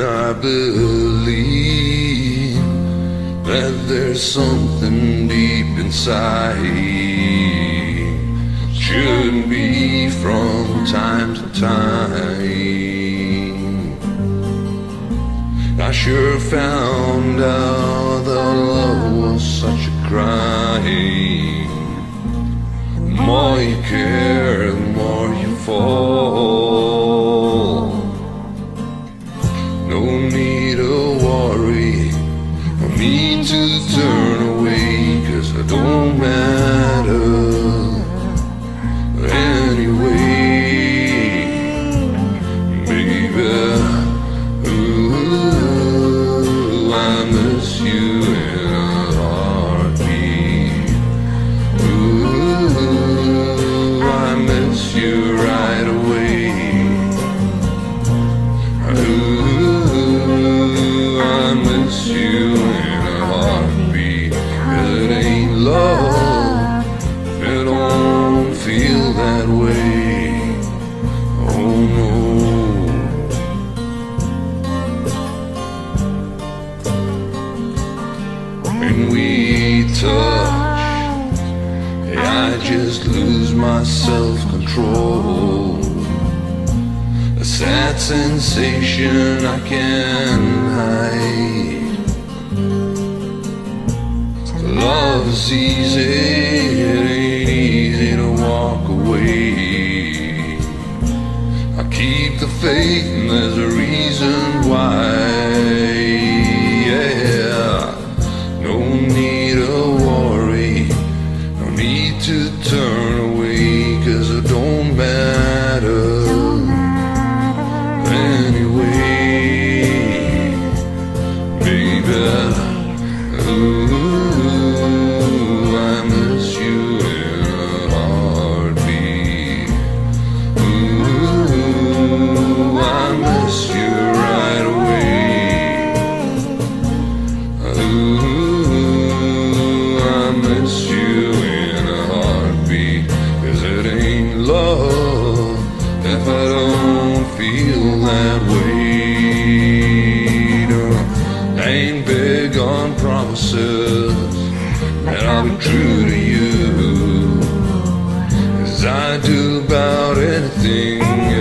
I believe that there's something deep inside. Shouldn't be from time to time. I sure found out that love was such a crime. The more you care, the more you fall. Need to worry, no need to turn away, cause I don't matter anyway, baby. Ooh, I miss you in a heartbeat. Ooh, I miss you right When we touch, I just lose my self control. A sad sensation I can't hide. Love's easy, it ain't easy to walk away. I keep the faith, and there's a reason Cause it ain't love if I don't feel that way. I ain't big on promises, and I'll be true to you. Cause I do about anything.